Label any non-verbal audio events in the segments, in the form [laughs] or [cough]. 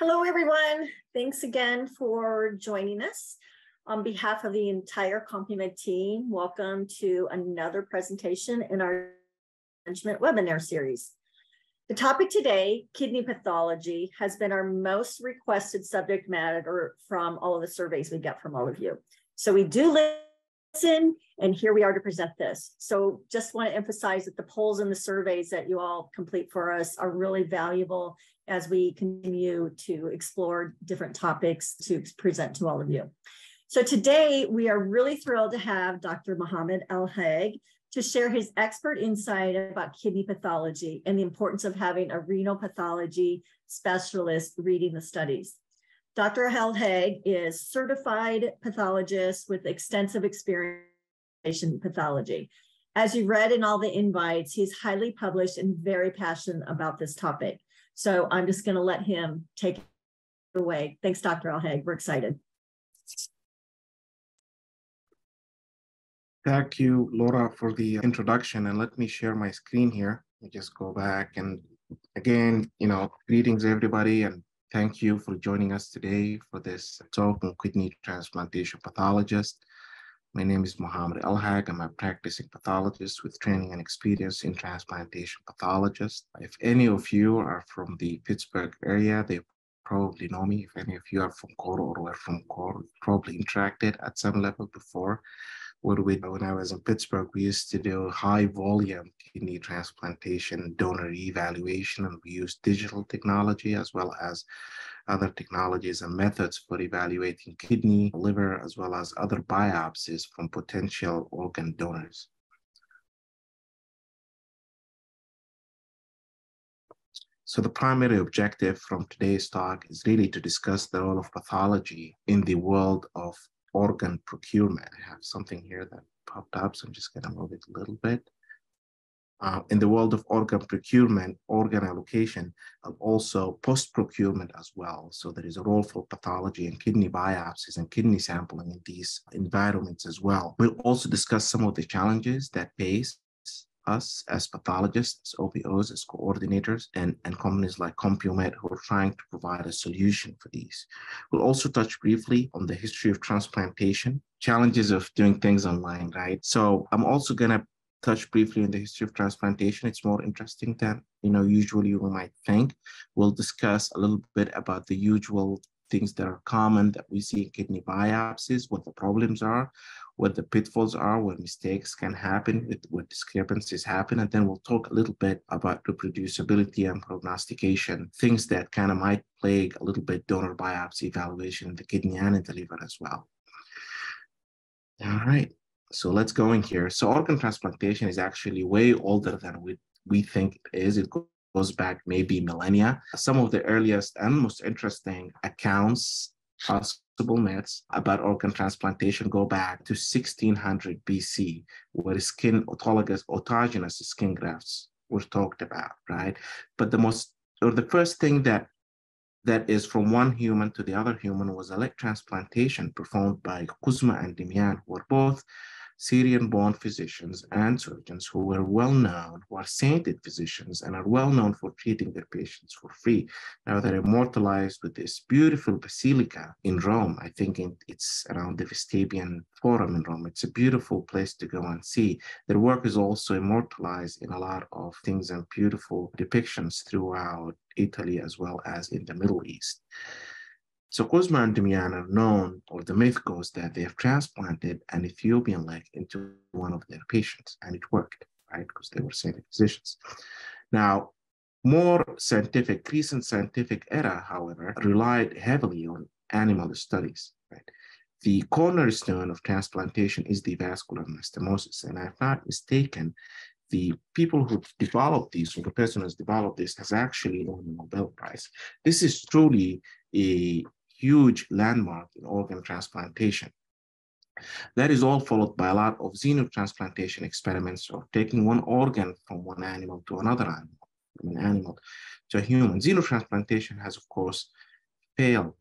Hello, everyone. Thanks again for joining us. On behalf of the entire Compumed team, welcome to another presentation in our management webinar series. The topic today, kidney pathology, has been our most requested subject matter from all of the surveys we get from all of you. So we do listen, and here we are to present this. So just want to emphasize that the polls and the surveys that you all complete for us are really valuable as we continue to explore different topics to present to all of you. So today we are really thrilled to have Dr. Mohamed El Hag to share his expert insight about kidney pathology and the importance of having a renal pathology specialist reading the studies. Dr. El Hag is certified pathologist with extensive experience in pathology. As you read in all the invites, he's highly published and very passionate about this topic. So I'm just going to let him take it away. Thanks, Dr. El Hag. We're excited. Thank you, Laura, for the introduction. And let me share my screen here. Let me just go back. And again, you know, greetings, everybody. And thank you for joining us today for this talk on kidney transplantation pathologist. My name is Mohamed El Hag. I'm a practicing pathologist with training and experience in transplantation pathologist. If any of you are from the Pittsburgh area, they probably know me. If any of you are from CORE or were from CORE, probably interacted at some level before. What we, do when I was in Pittsburgh, we used to do high volume kidney transplantation donor evaluation, and we used digital technology as well as other technologies and methods for evaluating kidney, liver, as well as other biopsies from potential organ donors. So the primary objective from today's talk is really to discuss the role of pathology in the world of organ procurement. I have something here that popped up, so I'm just gonna move it a little bit uh, in the world of organ procurement, organ allocation, and also post-procurement as well. So there is a role for pathology and kidney biopsies and kidney sampling in these environments as well. We'll also discuss some of the challenges that face us as pathologists, OPOs, as coordinators, and, and companies like Compumed who are trying to provide a solution for these. We'll also touch briefly on the history of transplantation, challenges of doing things online, right? So I'm also going to touch briefly on the history of transplantation. It's more interesting than you know usually you might think. We'll discuss a little bit about the usual things that are common that we see in kidney biopsies, what the problems are, what the pitfalls are, what mistakes can happen, what discrepancies happen, and then we'll talk a little bit about reproducibility and prognostication, things that kind of might plague a little bit donor biopsy evaluation in the kidney and in the liver as well. All right. So let's go in here. So organ transplantation is actually way older than we, we think it is. It goes back maybe millennia. Some of the earliest and most interesting accounts, possible myths about organ transplantation go back to 1600 BC, where skin autologous, autogenous skin grafts were talked about, right? But the most, or the first thing that that is from one human to the other human was a leg transplantation performed by Kuzma and Damian, who were both Syrian-born physicians and surgeons who were well-known, who are sainted physicians and are well-known for treating their patients for free. Now they're immortalized with this beautiful basilica in Rome. I think it's around the Vespasian Forum in Rome. It's a beautiful place to go and see. Their work is also immortalized in a lot of things and beautiful depictions throughout Italy as well as in the Middle East. So Kuzma and Damian are known, or the myth goes that they have transplanted an Ethiopian leg into one of their patients, and it worked, right? Because they were senior physicians. Now, more scientific, recent scientific era, however, relied heavily on animal studies, right? The cornerstone of transplantation is the vascular anastomosis, and if I'm not mistaken, the people who developed this, or the person who has developed this, has actually won the Nobel Prize. This is truly a huge landmark in organ transplantation. That is all followed by a lot of xenotransplantation experiments of taking one organ from one animal to another animal, from an animal to a human. Xenotransplantation has, of course, failed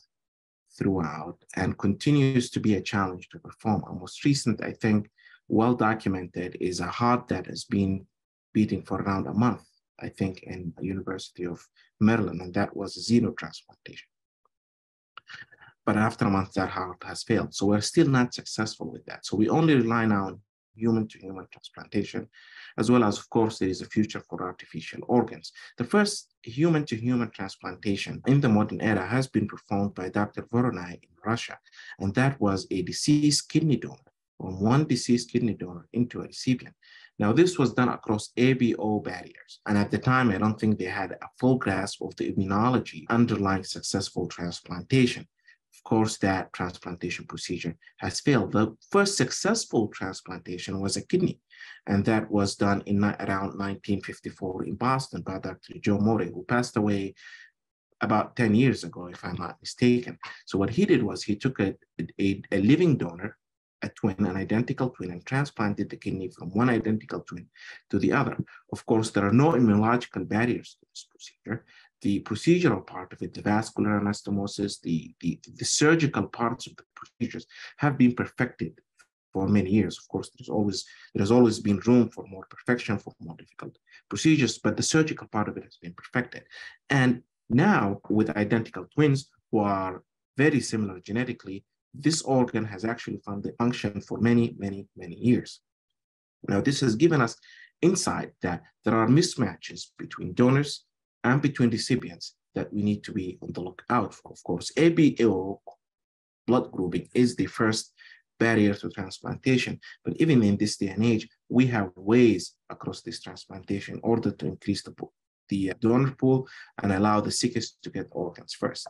throughout and continues to be a challenge to perform. Most recent, I think, well documented is a heart that has been beating for around a month, I think, in the University of Maryland, and that was xenotransplantation but after a month, that heart has failed. So we're still not successful with that. So we only rely now on human to human transplantation, as well as, of course, there is a future for artificial organs. The first human to human transplantation in the modern era has been performed by Dr. Voronoy in Russia, and that was a deceased kidney donor from one deceased kidney donor into a recipient. Now, this was done across ABO barriers. And at the time, I don't think they had a full grasp of the immunology underlying successful transplantation course, that transplantation procedure has failed. The first successful transplantation was a kidney, and that was done in around 1954 in Boston by Dr. Joe Murray, who passed away about 10 years ago, if I'm not mistaken. So what he did was he took a, a, a living donor, a twin, an identical twin, and transplanted the kidney from one identical twin to the other. Of course, there are no immunological barriers to this procedure the procedural part of it, the vascular anastomosis, the, the, the surgical parts of the procedures have been perfected for many years. Of course, there's always there has always been room for more perfection, for more difficult procedures, but the surgical part of it has been perfected. And now, with identical twins who are very similar genetically, this organ has actually found the function for many, many, many years. Now, this has given us insight that there are mismatches between donors and between recipients that we need to be on the lookout for. Of course, ABO blood grouping is the first barrier to transplantation. But even in this day and age, we have ways across this transplantation in order to increase the, the uh, donor pool and allow the sickest to get organs first.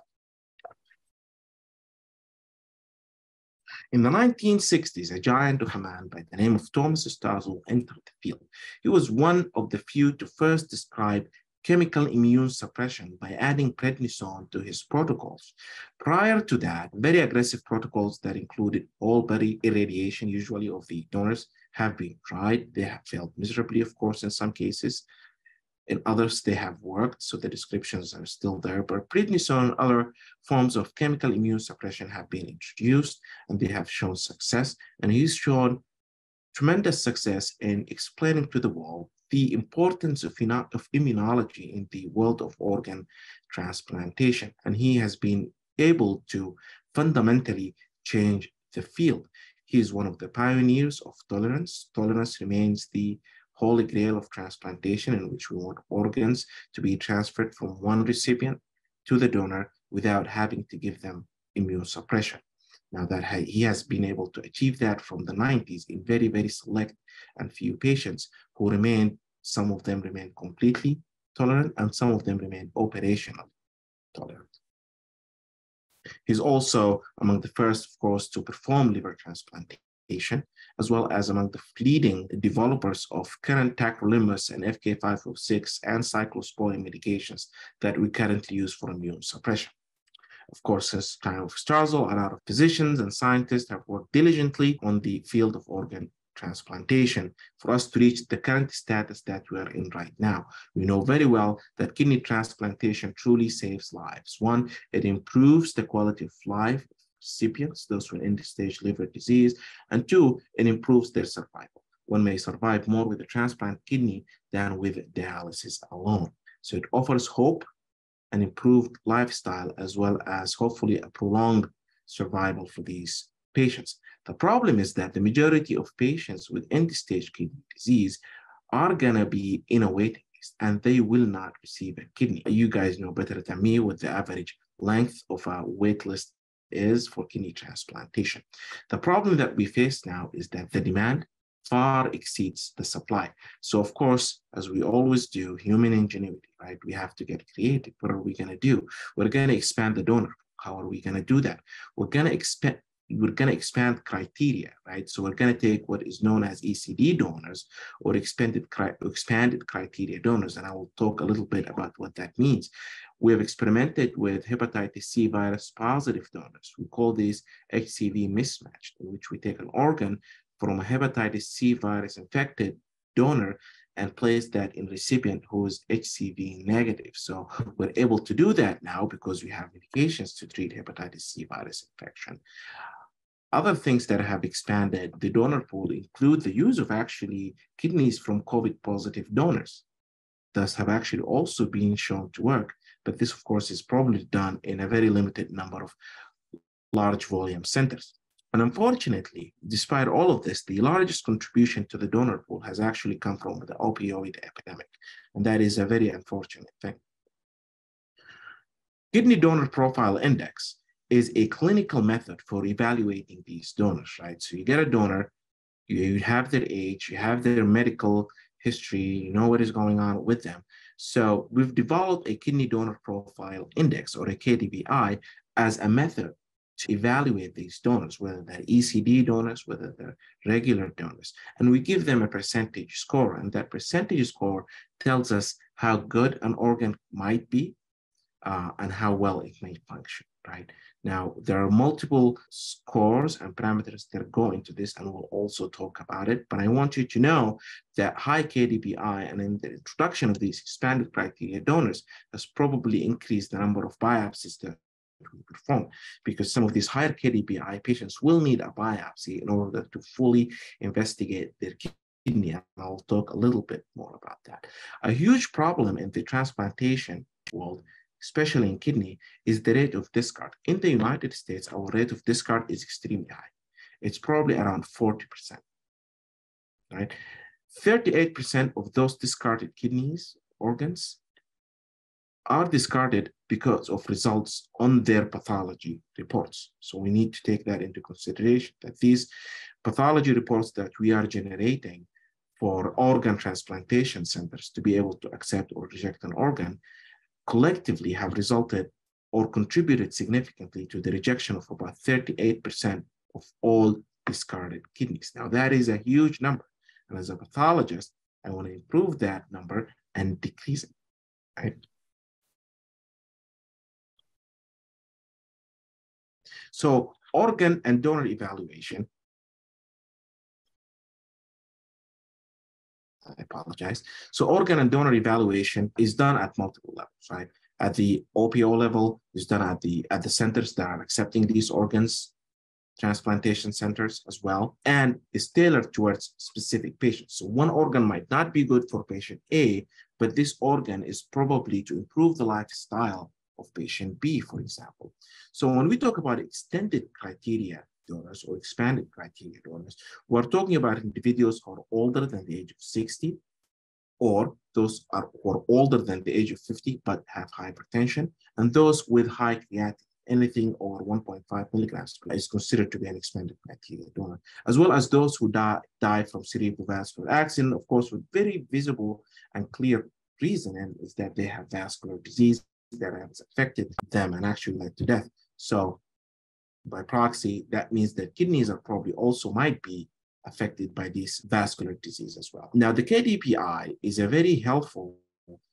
In the 1960s, a giant of a man by the name of Thomas Starzl entered the field. He was one of the few to first describe chemical immune suppression by adding prednisone to his protocols. Prior to that, very aggressive protocols that included whole body irradiation, usually of the donors, have been tried. They have failed miserably, of course, in some cases. In others, they have worked, so the descriptions are still there. But prednisone and other forms of chemical immune suppression have been introduced, and they have shown success. And he's shown tremendous success in explaining to the world the importance of, of immunology in the world of organ transplantation. And he has been able to fundamentally change the field. He is one of the pioneers of tolerance. Tolerance remains the holy grail of transplantation in which we want organs to be transferred from one recipient to the donor without having to give them immune suppression. Now that he has been able to achieve that from the 90s in very, very select and few patients who remained some of them remain completely tolerant, and some of them remain operational tolerant. He's also among the first, of course, to perform liver transplantation, as well as among the leading developers of current tacrolimus and FK506 and cyclosporine medications that we currently use for immune suppression. Of course, since time of Starzl, a lot of physicians and scientists have worked diligently on the field of organ transplantation for us to reach the current status that we're in right now. We know very well that kidney transplantation truly saves lives. One, it improves the quality of life of recipients, those with end-stage liver disease, and two, it improves their survival. One may survive more with a transplant kidney than with dialysis alone. So it offers hope, an improved lifestyle, as well as hopefully a prolonged survival for these patients. The problem is that the majority of patients with end-stage kidney disease are gonna be in a waiting list and they will not receive a kidney. You guys know better than me what the average length of a wait list is for kidney transplantation. The problem that we face now is that the demand far exceeds the supply. So of course, as we always do, human ingenuity, right? We have to get creative. What are we gonna do? We're gonna expand the donor. How are we gonna do that? We're gonna expand we're going to expand criteria, right? So we're going to take what is known as ECD donors or expanded, expanded criteria donors, and I will talk a little bit about what that means. We have experimented with hepatitis C virus positive donors. We call these HCV mismatched, in which we take an organ from a hepatitis C virus infected donor and place that in recipient who is HCV negative. So we're able to do that now because we have medications to treat hepatitis C virus infection. Other things that have expanded the donor pool include the use of actually kidneys from COVID positive donors. Thus have actually also been shown to work. But this, of course, is probably done in a very limited number of large volume centers. And unfortunately, despite all of this, the largest contribution to the donor pool has actually come from the opioid epidemic. And that is a very unfortunate thing. Kidney donor profile index is a clinical method for evaluating these donors, right? So you get a donor, you have their age, you have their medical history, you know what is going on with them. So we've developed a kidney donor profile index or a KDPI as a method to evaluate these donors, whether they're ECD donors, whether they're regular donors. And we give them a percentage score, and that percentage score tells us how good an organ might be uh, and how well it may function, right? Now, there are multiple scores and parameters that go into this, and we'll also talk about it. But I want you to know that high KDPI and in the introduction of these expanded criteria donors has probably increased the number of biopsies that we perform because some of these higher KDPI patients will need a biopsy in order to fully investigate their kidney. And I'll talk a little bit more about that. A huge problem in the transplantation world especially in kidney, is the rate of discard. In the United States, our rate of discard is extremely high. It's probably around 40%, right? 38% of those discarded kidneys, organs, are discarded because of results on their pathology reports. So we need to take that into consideration, that these pathology reports that we are generating for organ transplantation centers to be able to accept or reject an organ collectively have resulted or contributed significantly to the rejection of about 38% of all discarded kidneys. Now, that is a huge number. And as a pathologist, I want to improve that number and decrease it, right? So organ and donor evaluation I apologize. So organ and donor evaluation is done at multiple levels, right? At the OPO level, is done at the at the centers that are accepting these organs, transplantation centers as well, and is tailored towards specific patients. So one organ might not be good for patient A, but this organ is probably to improve the lifestyle of patient B, for example. So when we talk about extended criteria donors or expanded criteria donors. We're talking about individuals who are older than the age of 60, or those are who are older than the age of 50 but have hypertension, and those with high creatinine. Anything over 1.5 milligrams is considered to be an expanded criteria donor, as well as those who die, die from cerebrovascular accident, of course, with very visible and clear reason, and is that they have vascular disease that has affected them and actually led to death. So by proxy, that means that kidneys are probably also might be affected by this vascular disease as well. Now, the KDPI is a very helpful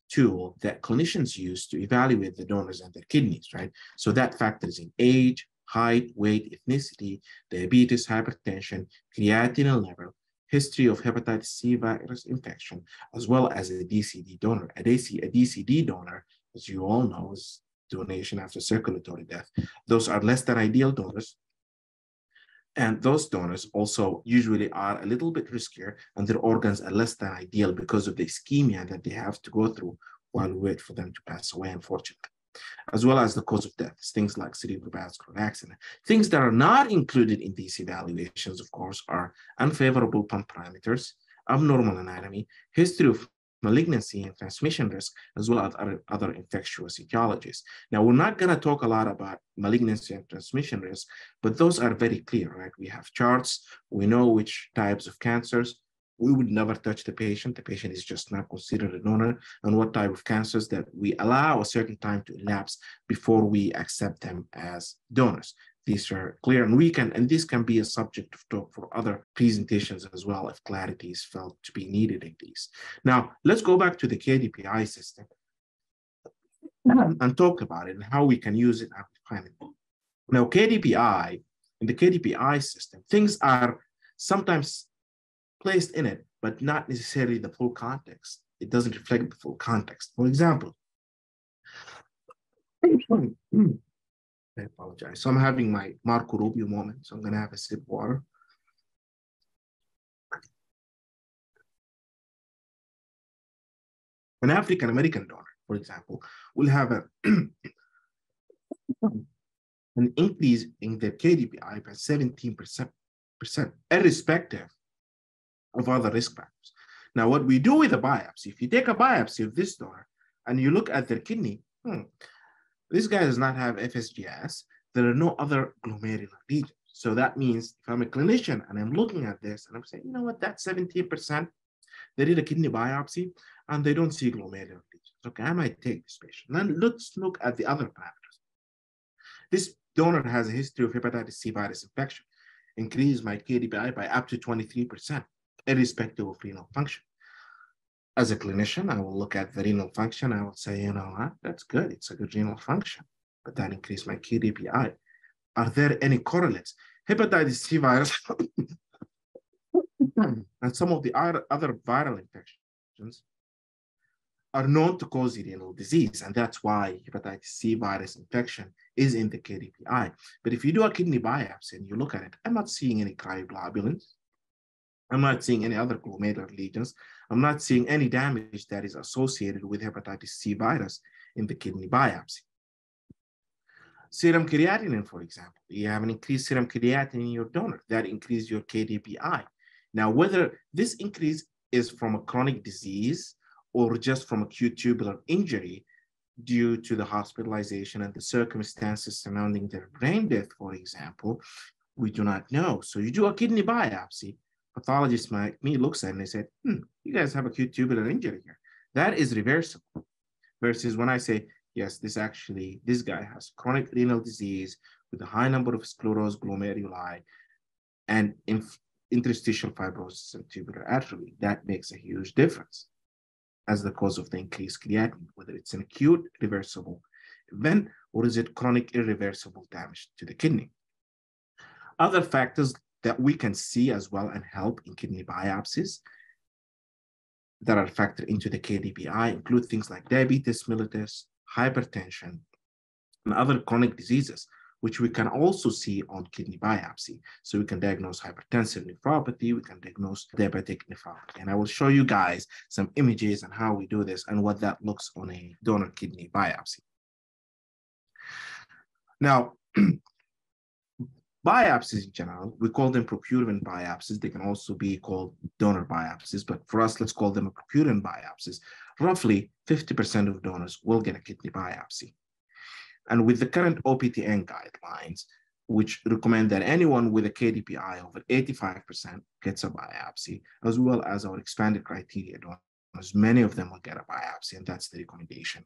tool that clinicians use to evaluate the donors and their kidneys, right? So that factors in age, height, weight, ethnicity, diabetes, hypertension, creatinine level, history of hepatitis C virus infection, as well as a DCD donor. A, DC, a DCD donor, as you all know, is donation after circulatory death. Those are less than ideal donors. And those donors also usually are a little bit riskier and their organs are less than ideal because of the ischemia that they have to go through while we wait for them to pass away, unfortunately. As well as the cause of death, things like cerebrovascular accident. Things that are not included in these evaluations, of course, are unfavorable pump parameters, abnormal anatomy, history of malignancy and transmission risk, as well as other, other infectious etiologies. Now, we're not going to talk a lot about malignancy and transmission risk, but those are very clear, right? We have charts, we know which types of cancers. We would never touch the patient. The patient is just not considered a donor, and what type of cancers that we allow a certain time to elapse before we accept them as donors these are clear and we can and this can be a subject of talk for other presentations as well if clarity is felt to be needed in these. Now let's go back to the kdpi system um, and talk about it and how we can use it and now kdpi in the kdpi system things are sometimes placed in it but not necessarily the full context. It doesn't reflect the full context. For example [clears throat] hmm, I apologize. So I'm having my Marco Rubio moment. So I'm going to have a sip of water. An African American donor, for example, will have a, [clears throat] an increase in their KDPI by 17%, percent, irrespective of other risk factors. Now, what we do with a biopsy, if you take a biopsy of this donor and you look at their kidney, hmm, this guy does not have FSGS. There are no other glomerular lesions. So that means if I'm a clinician and I'm looking at this and I'm saying, you know what, that's 17%. They did a kidney biopsy and they don't see glomerular lesions. Okay, I might take this patient. Then let's look at the other parameters. This donor has a history of hepatitis C virus infection. Increase my KDPI by up to 23%, irrespective of renal function. As a clinician, I will look at the renal function. I will say, you know what, that's good. It's a good renal function, but that increased my KDPI. Are there any correlates? Hepatitis C virus [laughs] and some of the other viral infections are known to cause renal disease, and that's why hepatitis C virus infection is in the KDPI. But if you do a kidney biopsy and you look at it, I'm not seeing any cryoglobulins. I'm not seeing any other glomerular lesions. I'm not seeing any damage that is associated with hepatitis C virus in the kidney biopsy. Serum creatinine, for example, you have an increased serum creatinine in your donor, that increases your KDPI. Now, whether this increase is from a chronic disease or just from acute tubular injury due to the hospitalization and the circumstances surrounding their brain death, for example, we do not know. So you do a kidney biopsy, pathologist like me looks at and they said, hmm, you guys have acute tubular injury here. That is reversible. Versus when I say, yes, this actually, this guy has chronic renal disease with a high number of sclerosed glomeruli and inf- interstitial fibrosis and tubular atrophy. That makes a huge difference as the cause of the increased creatinine, whether it's an acute reversible event or is it chronic irreversible damage to the kidney. Other factors that we can see as well and help in kidney biopsies that are factored into the KDPI include things like diabetes mellitus, hypertension, and other chronic diseases, which we can also see on kidney biopsy. So we can diagnose hypertensive nephropathy, we can diagnose diabetic nephropathy. And I will show you guys some images and how we do this and what that looks on a donor kidney biopsy. Now, [clears throat] biopsies in general, we call them procurement biopsies. They can also be called donor biopsies, but for us, let's call them procurement biopsies. Roughly 50% of donors will get a kidney biopsy. And with the current OPTN guidelines, which recommend that anyone with a KDPI over 85% gets a biopsy, as well as our expanded criteria donors, many of them will get a biopsy, and that's the recommendation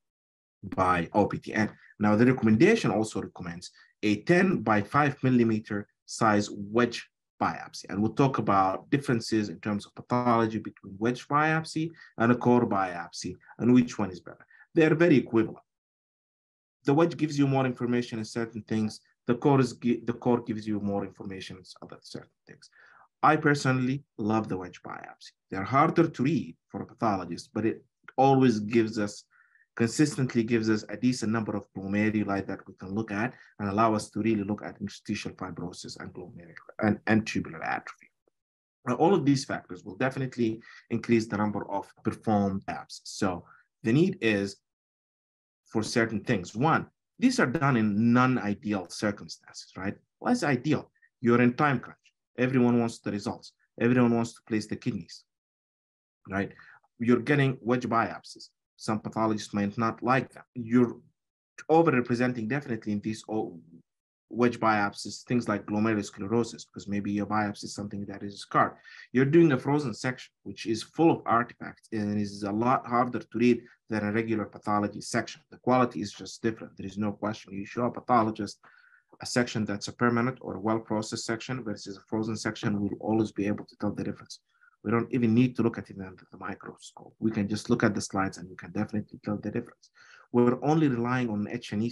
by OPTN. Now, the recommendation also recommends a 10 by 5 millimeter size wedge biopsy. And we'll talk about differences in terms of pathology between wedge biopsy and a core biopsy and which one is better. They're very equivalent. The wedge gives you more information in certain things. The core is the core gives you more information in other certain things. I personally love the wedge biopsy. They're harder to read for a pathologist, but it always gives us consistently gives us a decent number of glomeruli that we can look at and allow us to really look at interstitial fibrosis and glomerular and, and tubular atrophy. Now, all of these factors will definitely increase the number of performed apps. So the need is for certain things. One, these are done in non-ideal circumstances, right? What's ideal? You're in time crunch. Everyone wants the results. Everyone wants to place the kidneys, right? You're getting wedge biopsies some pathologists might not like them. You're overrepresenting definitely in these wedge biopsies, things like glomerulosclerosis, because maybe your biopsy is something that is scarred. You're doing a frozen section, which is full of artifacts and is a lot harder to read than a regular pathology section. The quality is just different. There is no question. You show a pathologist a section that's a permanent or well-processed section versus a frozen section, will always be able to tell the difference. We don't even need to look at it under the microscope. We can just look at the slides and we can definitely tell the difference. We're only relying on H&E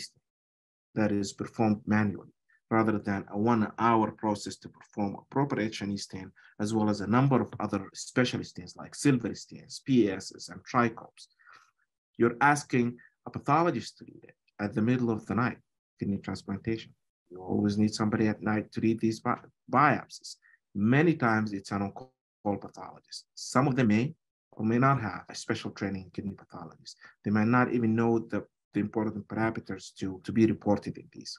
that is performed manually rather than a one hour process to perform a proper H&E stain, as well as a number of other specialty stains like silver stains, PASs, and trichromes. You're asking a pathologist to read it at the middle of the night, kidney transplantation. You always need somebody at night to read these bi biopsies. Many times it's an all pathologists. Some of them may or may not have a special training in kidney pathologists. They might not even know the, the important parameters to, to be reported in these.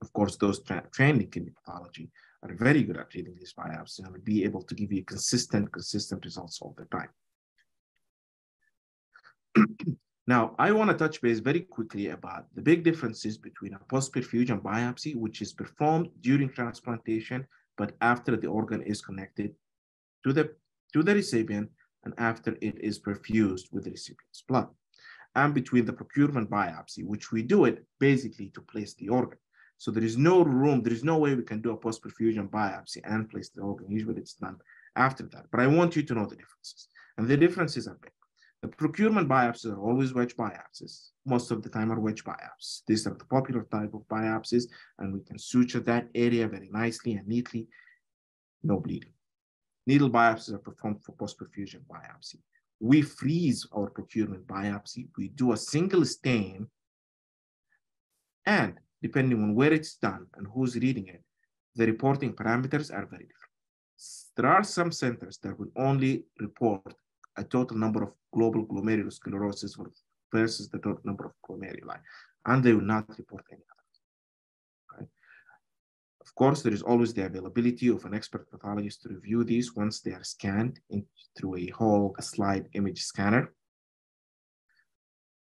Of course, those tra trained in kidney pathology are very good at reading these biopsies and will be able to give you consistent, consistent results all the time. [clears throat] now, I want to touch base very quickly about the big differences between a post-perfusion biopsy, which is performed during transplantation, but after the organ is connected to the, to the recipient and after it is perfused with the recipient's blood, and between the procurement biopsy, which we do it basically to place the organ. So there is no room, there is no way we can do a post-perfusion biopsy and place the organ. Usually it's done after that. But I want you to know the differences. And the differences are big. The procurement biopsies are always wedge biopsies. Most of the time are wedge biopsies. These are the popular type of biopsies, and we can suture that area very nicely and neatly, no bleeding. Needle biopsies are performed for post-perfusion biopsy. We freeze our procurement biopsy. We do a single stain, and depending on where it's done and who's reading it, the reporting parameters are very different. There are some centers that will only report a total number of global glomerulosclerosis versus the total number of glomeruli, and they will not report any? Of course, there is always the availability of an expert pathologist to review these once they are scanned in, through a whole a slide image scanner,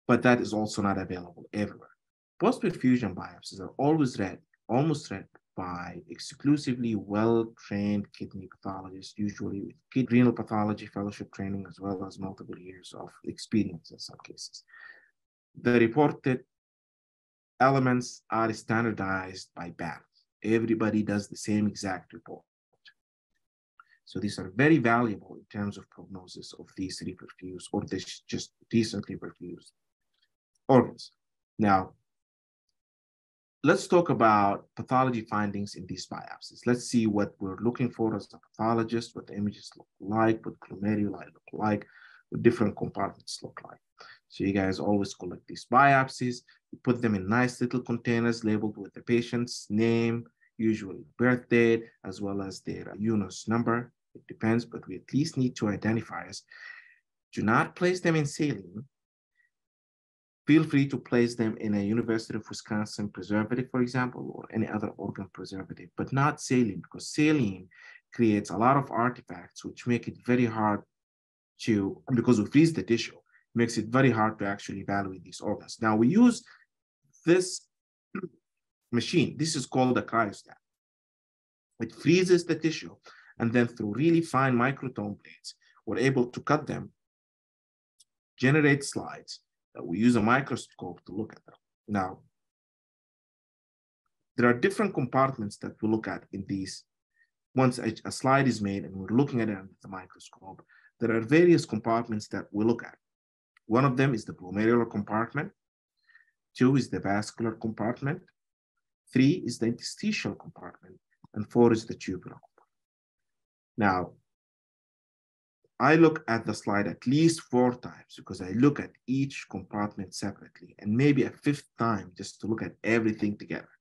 but that is also not available everywhere. Post-perfusion biopsies are always read, almost read by exclusively well-trained kidney pathologists, usually with renal pathology fellowship training, as well as multiple years of experience in some cases. The reported elements are standardized by BANFF. Everybody does the same exact report. So these are very valuable in terms of prognosis of these reperfused or this just recently perfused organs. Now, let's talk about pathology findings in these biopsies. Let's see what we're looking for as a pathologist, what the images look like, what glomeruli look like, what different compartments look like. So you guys always collect these biopsies, put them in nice little containers labeled with the patient's name, usually birth date, as well as their UNOS number. It depends, but we at least need to identify us. Do not place them in saline Feel free to place them in a University of Wisconsin preservative, for example, or any other organ preservative, but not saline, because saline creates a lot of artifacts, which make it very hard to, because we freeze the tissue, makes it very hard to actually evaluate these organs. Now we use this machine. This is called a cryostat. It freezes the tissue, and then through really fine microtome blades, we're able to cut them, generate slides, that we use a microscope to look at them. Now, there are different compartments that we look at in these. Once a, a slide is made and we're looking at it under the microscope, there are various compartments that we look at. One of them is the glomerular compartment. Two is the vascular compartment. Three is the interstitial compartment. And four is the tubular compartment. Now, I look at the slide at least four times because I look at each compartment separately and maybe a fifth time just to look at everything together.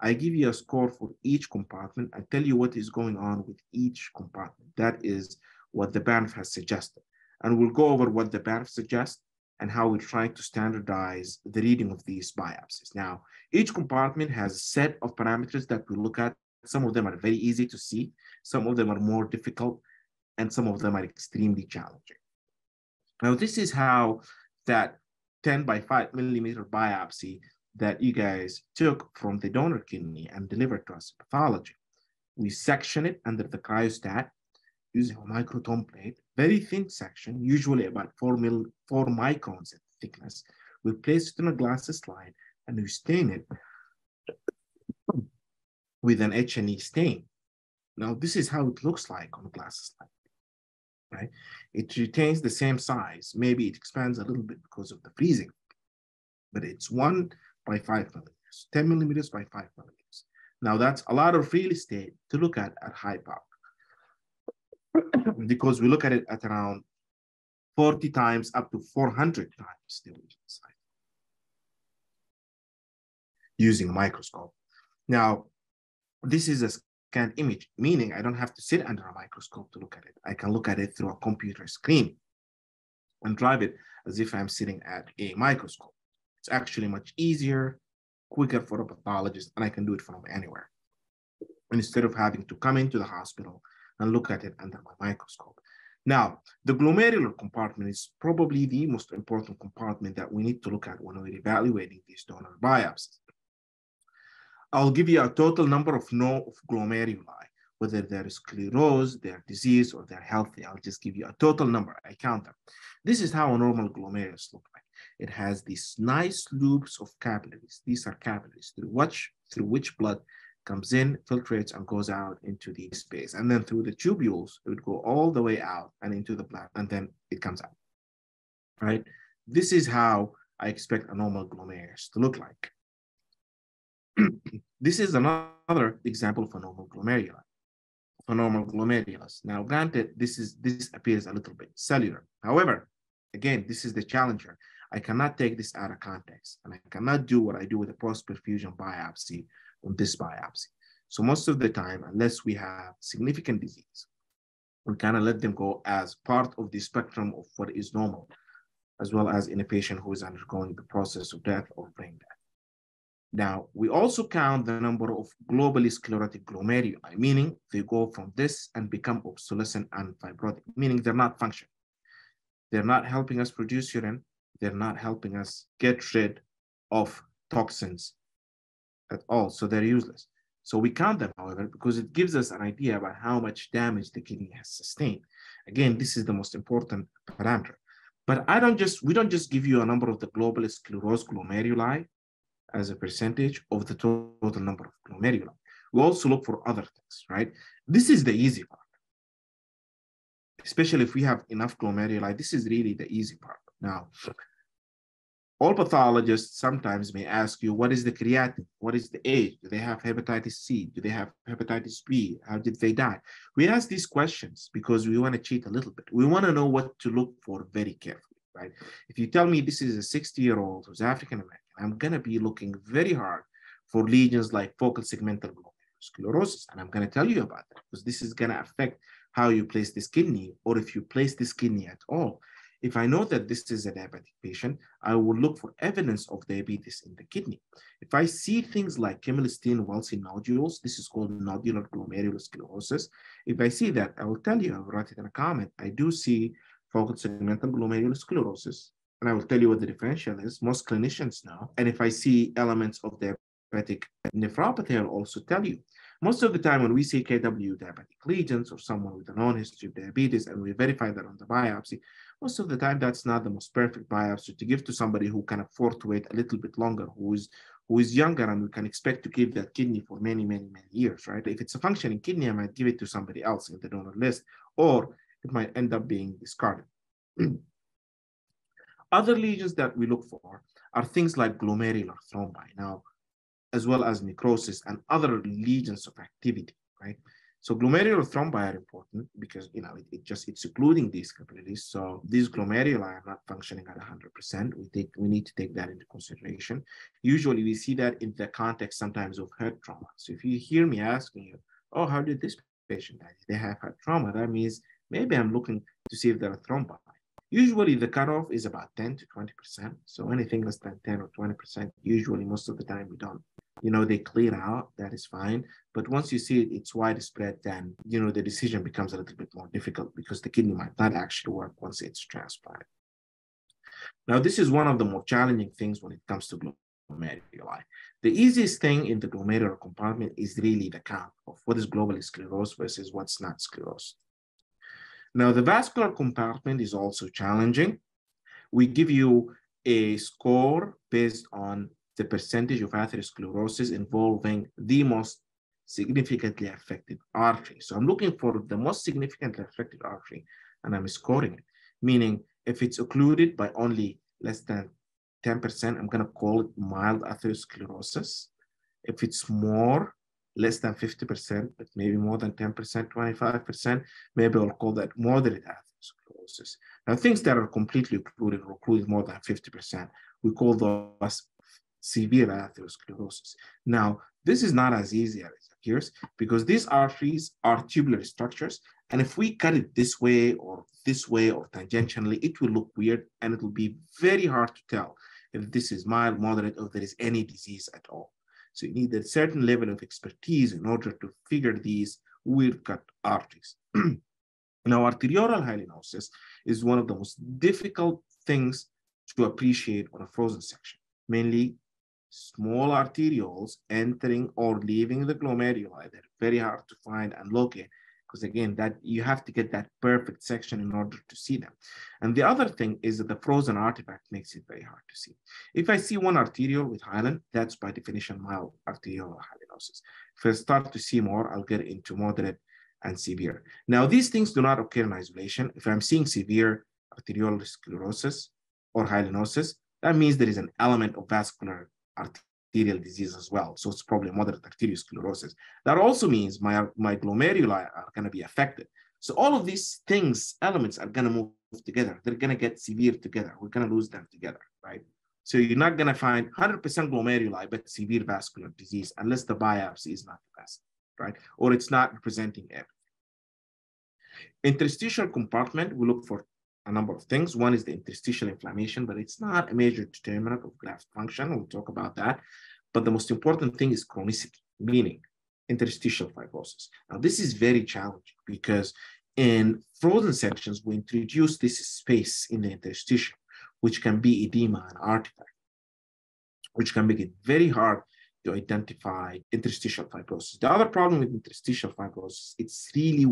I give you a score for each compartment. I tell you what is going on with each compartment. That is what the BANFF has suggested. And we'll go over what the BANFF suggests and how we're trying to standardize the reading of these biopsies. Now, each compartment has a set of parameters that we look at. Some of them are very easy to see. Some of them are more difficult and some of them are extremely challenging. Now, this is how that 10 by 5 millimeter biopsy that you guys took from the donor kidney and delivered to us pathology. We section it under the cryostat using a microtome plate, very thin section, usually about four, mil, four microns in thickness. We place it in a glass slide and we stain it with an H&E stain. Now, this is how it looks like on a glass slide right? It retains the same size. Maybe it expands a little bit because of the freezing, but it's one by five millimeters, 10 millimeters by five millimeters. Now that's a lot of real estate to look at at high power [coughs] because we look at it at around 40 times up to 400 times the original size using a microscope. Now, this is a scanned image, meaning I don't have to sit under a microscope to look at it. I can look at it through a computer screen and drive it as if I'm sitting at a microscope. It's actually much easier quicker for a pathologist and I can do it from anywhere. Instead of having to come into the hospital and look at it under my microscope. Now, the glomerular compartment is probably the most important compartment that we need to look at when we're evaluating these donor biopsies. I'll give you a total number of no of glomeruli, whether they're sclerosed, they're diseased, or they're healthy. I'll just give you a total number. I count them. This is how a normal glomerulus look like. It has these nice loops of capillaries. These are capillaries through which, through which blood comes in, filtrates, and goes out into the space. And then through the tubules, it would go all the way out and into the blood, and then it comes out, right? This is how I expect a normal glomerulus to look like. [clears throat] this is another example of a normal glomerulus. A normal glomerulus. Now, granted, this is this appears a little bit cellular. However, again, this is the challenger. I cannot take this out of context, and I cannot do what I do with a post-perfusion biopsy on this biopsy. So most of the time, unless we have significant disease, we kind of let them go as part of the spectrum of what is normal, as well as in a patient who is undergoing the process of death or brain death. Now, we also count the number of globally sclerotic glomeruli, meaning they go from this and become obsolescent and fibrotic, meaning they're not functioning. They're not helping us produce urine. They're not helping us get rid of toxins at all, so they're useless. So we count them, however, because it gives us an idea about how much damage the kidney has sustained. Again, this is the most important parameter. But I don't just, we don't just give you a number of the globally sclerosed glomeruli as a percentage of the total number of glomeruli. We also look for other things, right? This is the easy part. Especially if we have enough glomeruli, this is really the easy part. Now, all pathologists sometimes may ask you, what is the creatinine? What is the age? Do they have hepatitis C? Do they have hepatitis B? How did they die? We ask these questions because we want to cheat a little bit. We want to know what to look for very carefully, right? If you tell me this is a 60 year old who's African American, I'm going to be looking very hard for lesions like focal segmental sclerosis. And I'm going to tell you about that because this is going to affect how you place this kidney or if you place this kidney at all. If I know that this is a diabetic patient, I will look for evidence of diabetes in the kidney. If I see things like Kimmelstiel-Wilson nodules, this is called nodular glomerulosclerosis. If I see that, I will tell you, I will write it in a comment. I do see focal segmental glomerulosclerosis, and I will tell you what the differential is. Most clinicians know. And if I see elements of diabetic nephropathy, I'll also tell you. Most of the time when we see KW diabetic lesions or someone with a known history of diabetes and we verify that on the biopsy, most of the time that's not the most perfect biopsy to give to somebody who can afford to wait a little bit longer, who is who is younger and we can expect to keep that kidney for many, many, many years, right? If it's a functioning kidney, I might give it to somebody else in the donor list, or it might end up being discarded. [clears throat] Other lesions that we look for are things like glomerular thrombi now, as well as necrosis and other lesions of activity, right? So glomerular thrombi are important hmm, because you know it, it, just it's occluding these capillaries. So these glomeruli are not functioning at 100%. We take we need to take that into consideration. Usually we see that in the context sometimes of head trauma. So if you hear me asking you, oh, how did this patient die? They have head trauma. That means maybe I'm looking to see if there are thrombi. Usually the cutoff is about 10 to 20%. So anything less than 10 or 20%, usually most of the time we don't you know, they clear out, that is fine. But once you see it, it's widespread, then, you know, the decision becomes a little bit more difficult because the kidney might not actually work once it's transplanted. Now, this is one of the more challenging things when it comes to glomeruli. The easiest thing in the glomerular compartment is really the count of what is globally sclerosed versus what's not sclerosed. Now, the vascular compartment is also challenging. We give you a score based on the percentage of atherosclerosis involving the most significantly affected artery. So I'm looking for the most significantly affected artery and I'm scoring it, meaning if it's occluded by only less than 10%, I'm gonna call it mild atherosclerosis. If it's more, less than 50%, but maybe more than 10%, 25%, maybe I'll call that moderate atherosclerosis. Now, things that are completely occluded or occluded more than 50%, we call those severe atherosclerosis. Now, this is not as easy as it appears because these arteries are tubular structures. And if we cut it this way or this way or tangentially, it will look weird and it will be very hard to tell if this is mild, moderate, or if there is any disease at all. So you need a certain level of expertise in order to figure these weird cut arteries. [clears throat] now, arterial hyalinosis is one of the most difficult things to appreciate on a frozen section, mainly small arterioles entering or leaving the glomeruli. They're very hard to find and locate because again, that you have to get that perfect section in order to see them. And the other thing is that the frozen artifact makes it very hard to see. If I see one arteriole with hyaline, that's by definition mild arterial hyalinosis. If I start to see more, I'll get into moderate and severe. Now, these things do not occur in isolation. If I'm seeing severe arterial sclerosis or hyalinosis, that means there is an element of vascular arterial disease as well. So it's probably moderate arteriosclerosis. That also means my, my glomeruli are going to be affected. So all of these things, elements are going to move together. They're going to get severe together. We're going to lose them together, right? So you're not going to find 100% glomeruli, but severe vascular disease unless the biopsy is not the best, right? Or it's not representing everything. Interstitial compartment, we look for a number of things. One is the interstitial inflammation, but it's not a major determinant of graft function. We'll talk about that. But the most important thing is chronicity, meaning interstitial fibrosis. Now, this is very challenging because in frozen sections, we introduce this space in the interstitium, which can be edema and artifact, which can make it very hard to identify interstitial fibrosis. The other problem with interstitial fibrosis, it's really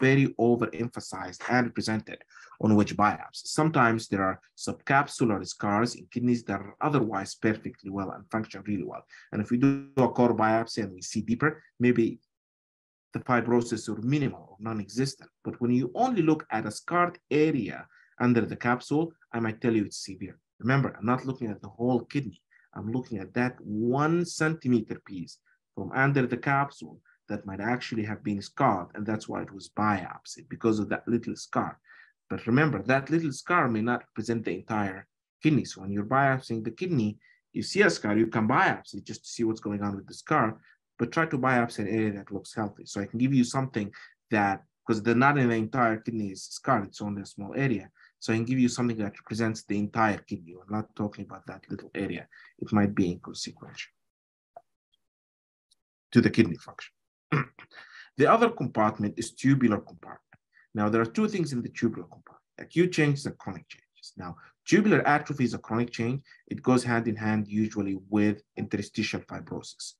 very overemphasized and presented on which biopsy. Sometimes there are subcapsular scars in kidneys that are otherwise perfectly well and function really well. And if we do a core biopsy and we see deeper, maybe the fibrosis are minimal or non-existent. But when you only look at a scarred area under the capsule, I might tell you it's severe. Remember, I'm not looking at the whole kidney. I'm looking at that one centimeter piece from under the capsule that might actually have been scarred, and that's why it was biopsied because of that little scar. But remember, that little scar may not represent the entire kidney. So when you're biopsying the kidney, you see a scar, you can biopsy just to see what's going on with the scar, but try to biopsy an area that looks healthy. So I can give you something that, because they're not in the entire kidney is scarred, it's only a small area. So I can give you something that represents the entire kidney. We're not talking about that little area. It might be inconsequential to the kidney function. [clears throat] the other compartment is tubular compartment. Now, there are two things in the tubular compartment, acute changes and chronic changes. Now, tubular atrophy is a chronic change. It goes hand in hand usually with interstitial fibrosis.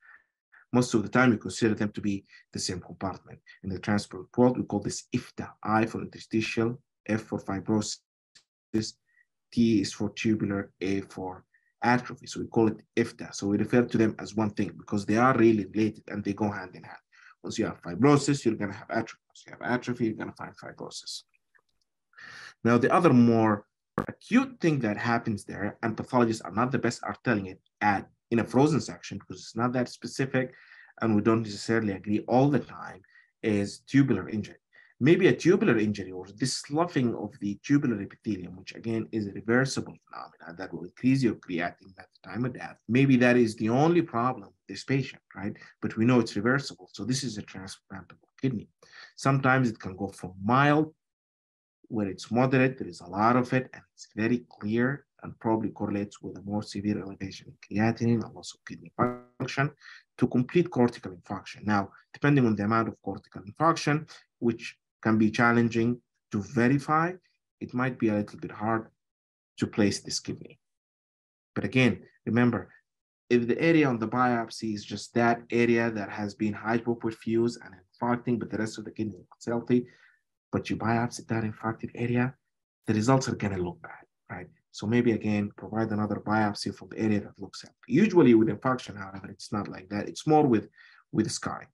Most of the time, we consider them to be the same compartment. In the transport world, we call this IFTA, I for interstitial, F for fibrosis, T is for tubular, A for atrophy. So we call it IFTA. So we refer to them as one thing because they are really related and they go hand in hand. Once you have fibrosis, you're going to have atrophy. Once you have atrophy, you're going to find fibrosis. Now, the other more acute thing that happens there, and pathologists are not the best at telling it at in a frozen section because it's not that specific, and we don't necessarily agree all the time, is tubular injury maybe a tubular injury or this sloughing of the tubular epithelium, which again is a reversible phenomenon that will increase your creatinine at the time of death. Maybe that is the only problem with this patient, right? But we know it's reversible. So this is a transplantable kidney. Sometimes it can go from mild, where it's moderate, there is a lot of it, and it's very clear and probably correlates with a more severe elevation in creatinine and loss of kidney function to complete cortical infarction. Now, depending on the amount of cortical infarction, which can be challenging to verify. It might be a little bit hard to place this kidney. But again, remember, if the area on the biopsy is just that area that has been hypoperfused and infarcting, but the rest of the kidney is healthy, but you biopsy that infarcted area, the results are going to look bad, right? So maybe again, provide another biopsy from the area that looks healthy. Usually with infarction, however, it's not like that. It's more with, with scarring.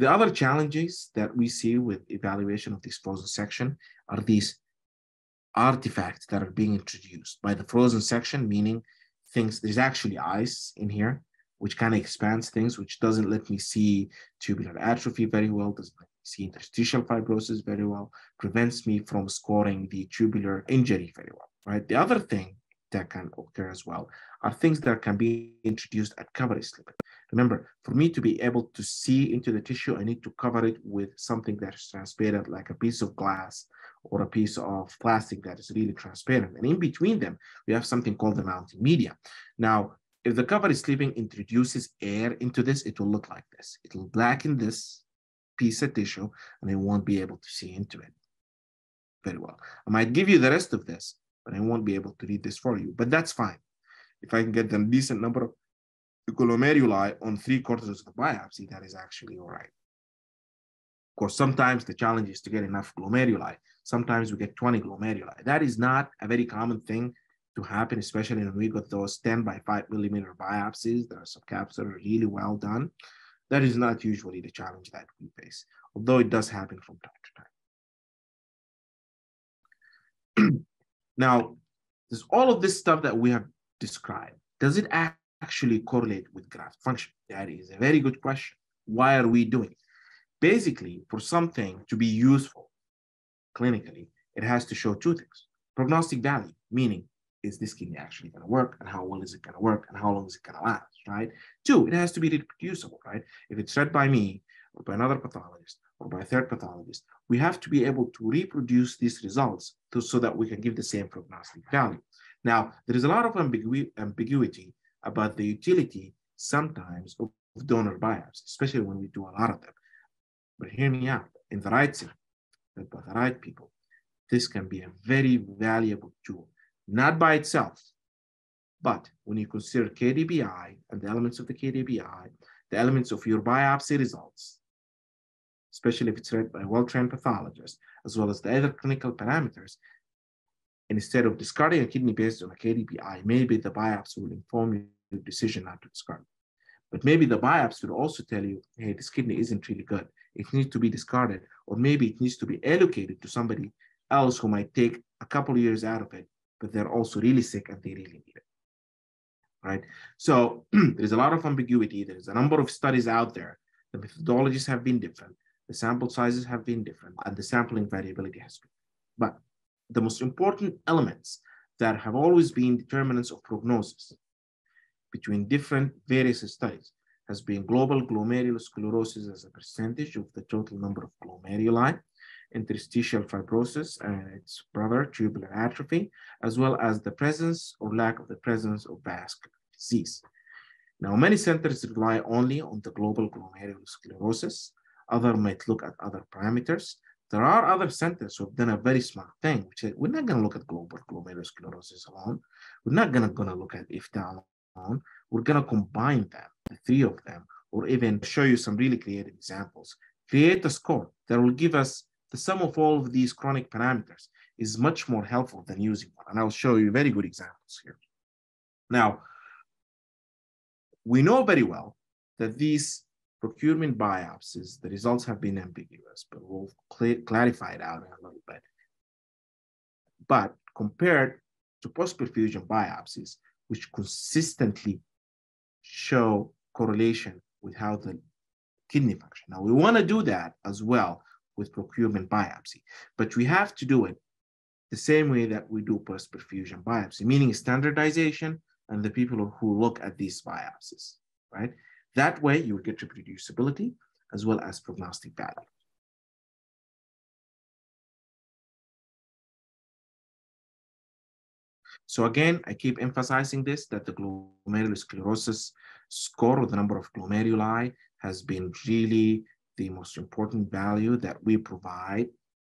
The other challenges that we see with evaluation of this frozen section are these artifacts that are being introduced by the frozen section, meaning things, there's actually ice in here, which kind of expands things, which doesn't let me see tubular atrophy very well, doesn't let me see interstitial fibrosis very well, prevents me from scoring the tubular injury very well, right? The other thing that can occur as well are things that can be introduced at coverage slippage. Remember, for me to be able to see into the tissue, I need to cover it with something that is transparent, like a piece of glass or a piece of plastic that is really transparent. And in between them, we have something called the mounting media. Now, if the coverslipping introduces air into this, it will look like this. It will blacken this piece of tissue and it won't be able to see into it very well. I might give you the rest of this, but I won't be able to read this for you, but that's fine. If I can get a decent number of glomeruli on three quarters of the biopsy, that is actually all right. Of course, sometimes the challenge is to get enough glomeruli. Sometimes we get 20 glomeruli. That is not a very common thing to happen, especially when we got those 10 by 5 millimeter biopsies that are subcapsular, really well done. That is not usually the challenge that we face, although it does happen from time to time. [clears throat] now, there's all of this stuff that we have described. Does it actually correlate with graft function? That is a very good question. Why are we doing it? Basically, for something to be useful clinically, it has to show two things. Prognostic value, meaning is this kidney actually going to work and how well is it going to work and how long is it going to last, right? Two, it has to be reproducible, right? If it's read by me or by another pathologist or by a third pathologist, we have to be able to reproduce these results to, so that we can give the same prognostic value. Now, there is a lot of ambigu ambiguity about the utility sometimes of donor biopsy, especially when we do a lot of them. But hear me out, in the right setting, by the right people, this can be a very valuable tool not by itself, but when you consider KDPI and the elements of the KDPI, the elements of your biopsy results, especially if it's read by a well-trained pathologist, as well as the other clinical parameters, instead of discarding a kidney based on a KDPI, maybe the biopsy will inform your decision not to discard. But maybe the biopsy will also tell you, hey, this kidney isn't really good. It needs to be discarded, or maybe it needs to be allocated to somebody else who might take a couple of years out of it but they're also really sick and they really need it. Right? So [clears throat] there's a lot of ambiguity. There's a number of studies out there. The methodologies have been different, the sample sizes have been different, and the sampling variability has been. But the most important elements that have always been determinants of prognosis between different various studies has been global glomerulosclerosis as a percentage of the total number of glomeruli, interstitial fibrosis and its brother, tubular atrophy, as well as the presence or lack of the presence of vascular disease. Now, many centers rely only on the global glomerulosclerosis. Other might look at other parameters. There are other centers who have done a very smart thing, which is we're not going to look at global glomerulosclerosis alone. We're not going to look at IFTA alone. We're going to combine them, the three of them, or even show you some really creative examples. Create a score that will give us the sum of all of these chronic parameters is much more helpful than using one. And I'll show you very good examples here. Now, we know very well that these procurement biopsies, the results have been ambiguous, but we'll cl clarify it out in a little bit. But compared to post-perfusion biopsies, which consistently show correlation with how the kidney function. Now, we want to do that as well with procurement biopsy. But we have to do it the same way that we do post-perfusion biopsy, meaning standardization and the people who look at these biopsies, right? That way you will get reproducibility as well as prognostic value. So again, I keep emphasizing this, that the glomerulosclerosis score or the number of glomeruli has been really the most important value that we provide.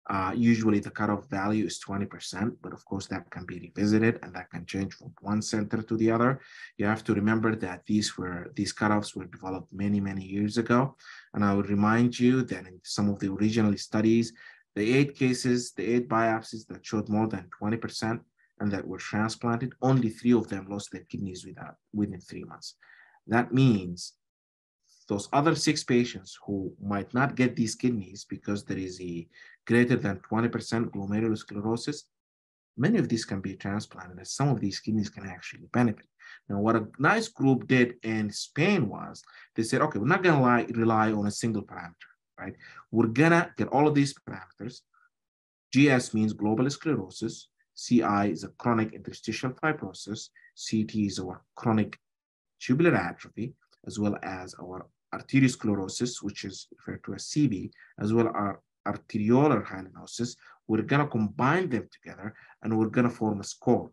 Uh, usually the cutoff value is 20%, but of course that can be revisited and that can change from one center to the other. You have to remember that these were these cutoffs were developed many, many years ago. And I would remind you that in some of the original studies, the eight cases, the eight biopsies that showed more than 20% and that were transplanted, only three of them lost their kidneys without, within three months. That means those other six patients who might not get these kidneys because there is a greater than 20% glomerulosclerosis, many of these can be transplanted and some of these kidneys can actually benefit. Now, what a nice group did in Spain was they said, okay, we're not gonna rely on a single parameter, right? We're gonna get all of these parameters. GS means global sclerosis. CI is a chronic interstitial fibrosis. CT is our chronic tubular atrophy as well as our arteriosclerosis, which is referred to as CV, as well, our, arteriolar hyalinosis, we're gonna combine them together and we're gonna form a score.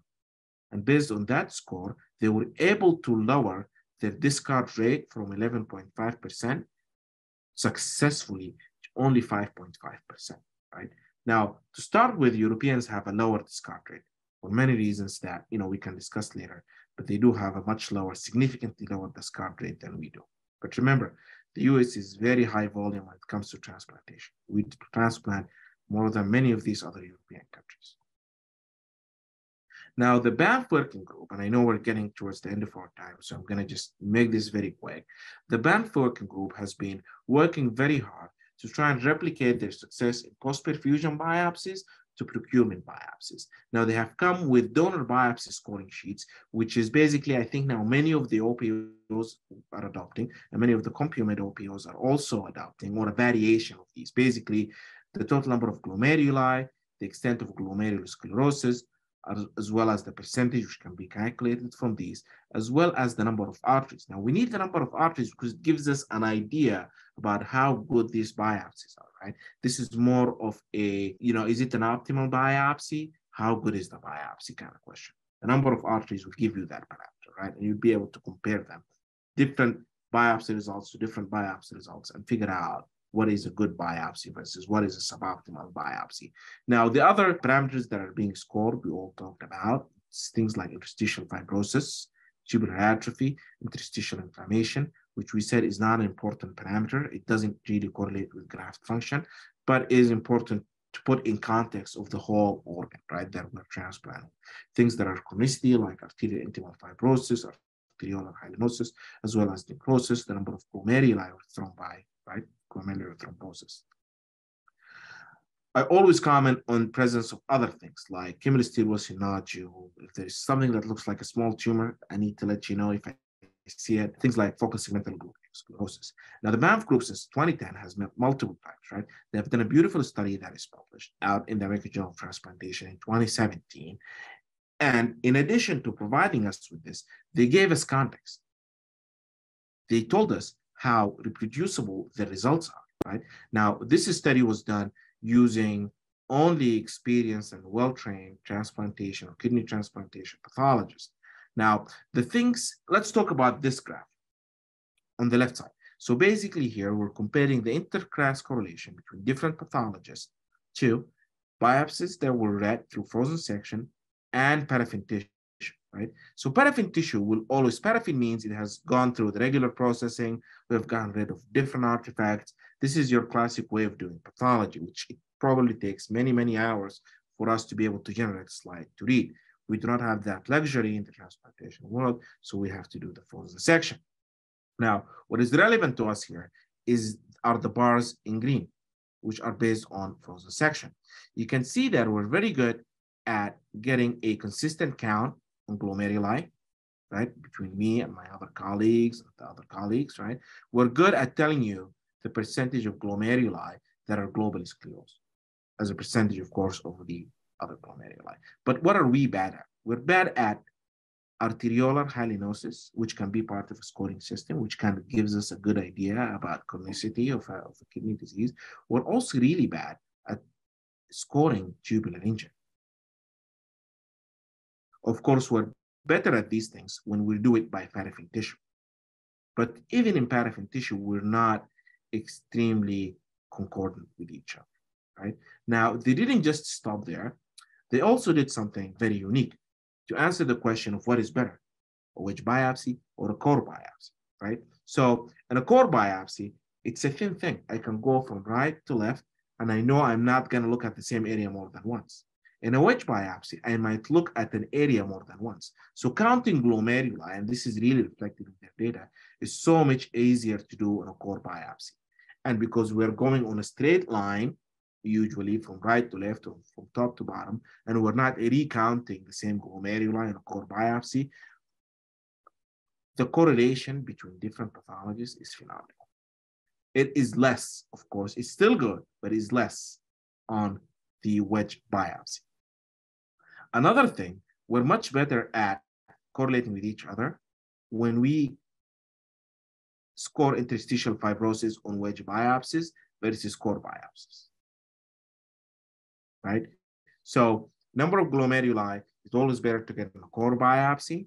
And based on that score, they were able to lower their discard rate from 11.5% successfully to only 5.5%, right? Now, to start with, Europeans have a lower discard rate for many reasons that, you know, we can discuss later, but they do have a much lower, significantly lower discard rate than we do. But remember, the US is very high volume when it comes to transplantation. We transplant more than many of these other European countries. Now, the Banff working group, and I know we're getting towards the end of our time, so I'm going to just make this very quick. The Banff working group has been working very hard to try and replicate their success in post-perfusion biopsies to procurement biopsies. Now they have come with donor biopsy scoring sheets, which is basically, I think now many of the OPOs are adopting, and many of the complement OPOs are also adopting, or a variation of these. Basically, the total number of glomeruli, the extent of glomerulosclerosis, as well as the percentage which can be calculated from these, as well as the number of arteries. Now we need the number of arteries because it gives us an idea about how good these biopsies are, right? This is more of a, you know, is it an optimal biopsy? How good is the biopsy kind of question. The number of arteries will give you that parameter, right? And you'll be able to compare them, different biopsy results to different biopsy results and figure out what is a good biopsy versus what is a suboptimal biopsy. Now, the other parameters that are being scored, we all talked about, things like interstitial fibrosis, tubular atrophy, interstitial inflammation, which we said is not an important parameter. It doesn't really correlate with graft function, but is important to put in context of the whole organ, right, that we're transplanting. Things that are chronicity, like arterial intimal fibrosis, arteriolar hyalinosis, as well as necrosis, the number of glomeruli or thrombi, right, glomerular thrombosis. I always comment on presence of other things like Kimmelstiel-Wilson nodule. If there's something that looks like a small tumor, I need to let you know if I see it. Things like focal segmental sclerosis. Now, the Banff group since 2010 has met multiple times, right? They've done a beautiful study that is published out in the American Journal of Transplantation in 2017. And in addition to providing us with this, they gave us context. They told us how reproducible the results are, right? Now, this study was done using only experienced and well-trained transplantation or kidney transplantation pathologists. Now, the things, let's talk about this graph on the left side. So basically here, we're comparing the interclass correlation between different pathologists to biopsies that were read through frozen section and paraffin tissue right? So paraffin tissue will always, paraffin means it has gone through the regular processing. We have gotten rid of different artifacts. This is your classic way of doing pathology, which it probably takes many, many hours for us to be able to generate a slide to read. We do not have that luxury in the transplantation world, so we have to do the frozen section. Now, what is relevant to us here is are the bars in green, which are based on frozen section. You can see that we're very good at getting a consistent count glomeruli, right? Between me and my other colleagues, the other colleagues, right? We're good at telling you the percentage of glomeruli that are globally sclerosed as a percentage, of course, of the other glomeruli. But what are we bad at? We're bad at arteriolar hyalinosis, which can be part of a scoring system, which kind of gives us a good idea about chronicity of a, of a kidney disease. We're also really bad at scoring tubular injury. Of course, we're better at these things when we do it by paraffin tissue. But even in paraffin tissue, we're not extremely concordant with each other, right? Now, they didn't just stop there. They also did something very unique to answer the question of what is better, a wedge biopsy or a core biopsy, right? So in a core biopsy, it's a thin thing. I can go from right to left, and I know I'm not going to look at the same area more than once. In a wedge biopsy, I might look at an area more than once. So counting glomeruli, and this is really reflected in their data, is so much easier to do on a core biopsy. And because we're going on a straight line, usually from right to left or from top to bottom, and we're not recounting the same glomeruli in a core biopsy, the correlation between different pathologies is phenomenal. It is less, of course, it's still good, but it's less on the wedge biopsy. Another thing, we're much better at correlating with each other when we score interstitial fibrosis on wedge biopsies versus core biopsies. right? So number of glomeruli is always better to get a core biopsy.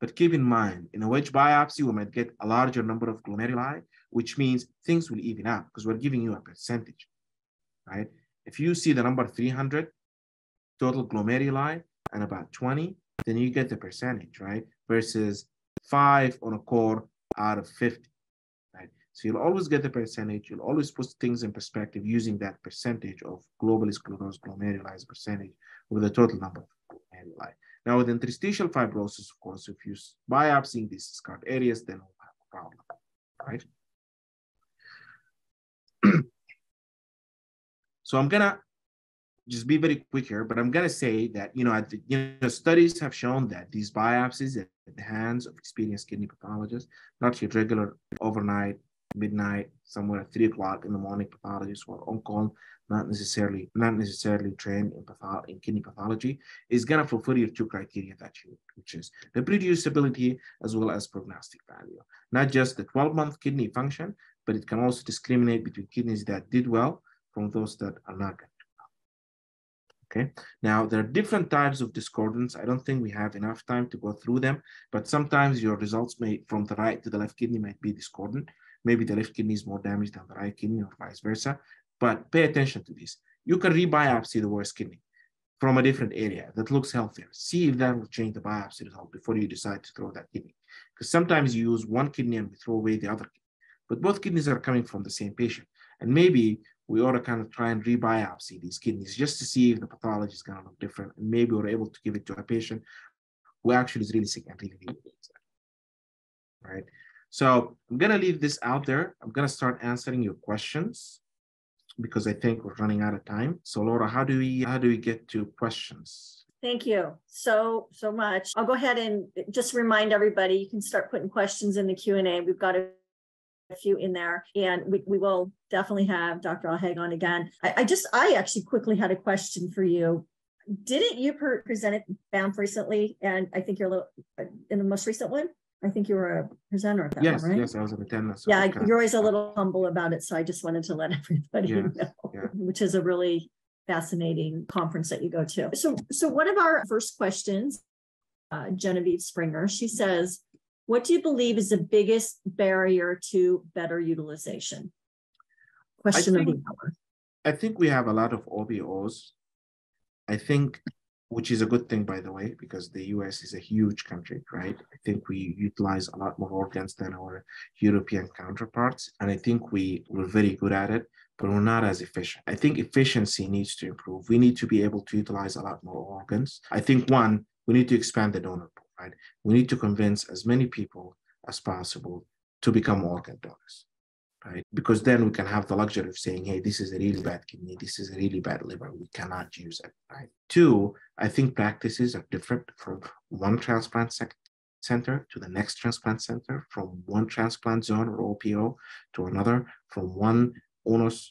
But keep in mind, in a wedge biopsy, we might get a larger number of glomeruli, which means things will even out because we're giving you a percentage, right? If you see the number 300 total glomeruli and about 20, then you get the percentage, right? Versus five on a core out of 50, right? So you'll always get the percentage. You'll always put things in perspective using that percentage of globally sclerosed glomeruli as percentage with the total number of glomeruli. Now with interstitial fibrosis, of course, if you're biopsying these scarred areas, then we'll have a problem, right? [clears throat] so I'm gonna just be very quick here, but I'm gonna say that you know, the, you know, studies have shown that these biopsies at the hands of experienced kidney pathologists, not your regular overnight, midnight, somewhere at three o'clock in the morning pathologists who are on call, not necessarily not necessarily trained in, patho- in kidney pathology, is gonna fulfill your two criteria that you, which is reproducibility as well as prognostic value. Not just the 12-month kidney function, but it can also discriminate between kidneys that did well from those that are not. Okay, now there are different types of discordance. I don't think we have enough time to go through them, but sometimes your results may, from the right to the left kidney might be discordant. Maybe the left kidney is more damaged than the right kidney or vice versa, but pay attention to this. You can rebiopsy the worst kidney from a different area that looks healthier. See if that will change the biopsy result before you decide to throw that kidney. Because sometimes you use one kidney and we throw away the other but both kidneys are coming from the same patient. And maybe we ought to kind of try and rebiopsy these kidneys just to see if the pathology is going to look different. And maybe we're able to give it to a patient who actually is really sick and really, needs it. Right. So I'm going to leave this out there. I'm going to start answering your questions because I think we're running out of time. So Laura, how do we how do we get to questions? Thank you so, so much. I'll go ahead and just remind everybody, you can start putting questions in the Q&A. We've got a few in there and we, we will definitely have Dr. El Hag on again. I, I, just, I actually quickly had a question for you. Didn't you per- present it Banff recently? And I think you're a little, in the most recent one, I think you were a presenter at that yes, one, right? Yes, I was an. So yeah, you're always a little humble about it. So I just wanted to let [laughs] everybody yeah, know, yeah. which is a really fascinating conference that you go to. So, so one of our first questions, uh, Genevieve Springer, she says, what do you believe is the biggest barrier to better utilization? Question think, of the hour. I think we have a lot of OPOs. I think, which is a good thing, by the way, because the US is a huge country, right? I think we utilize a lot more organs than our European counterparts. And I think we, we're very good at it, but we're not as efficient. I think efficiency needs to improve. We need to be able to utilize a lot more organs. I think, one, we need to expand the donor pool right? We need to convince as many people as possible to become organ donors, right? Because then we can have the luxury of saying, hey, this is a really bad kidney, this is a really bad liver, we cannot use it, right? Two, I think practices are different from one transplant sec- center to the next transplant center, from one transplant zone or OPO to another, from one UNOS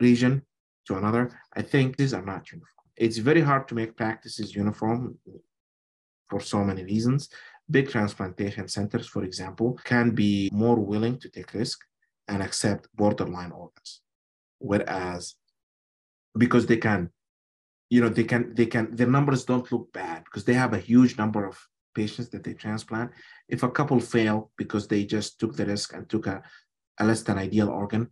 region to another. I think these are not uniform. It's very hard to make practices uniform for so many reasons. Big transplantation centers, for example, can be more willing to take risk and accept borderline organs. Whereas, because they can, you know, they can, they can, their numbers don't look bad because they have a huge number of patients that they transplant. If a couple fail because they just took the risk and took a, a less than ideal organ,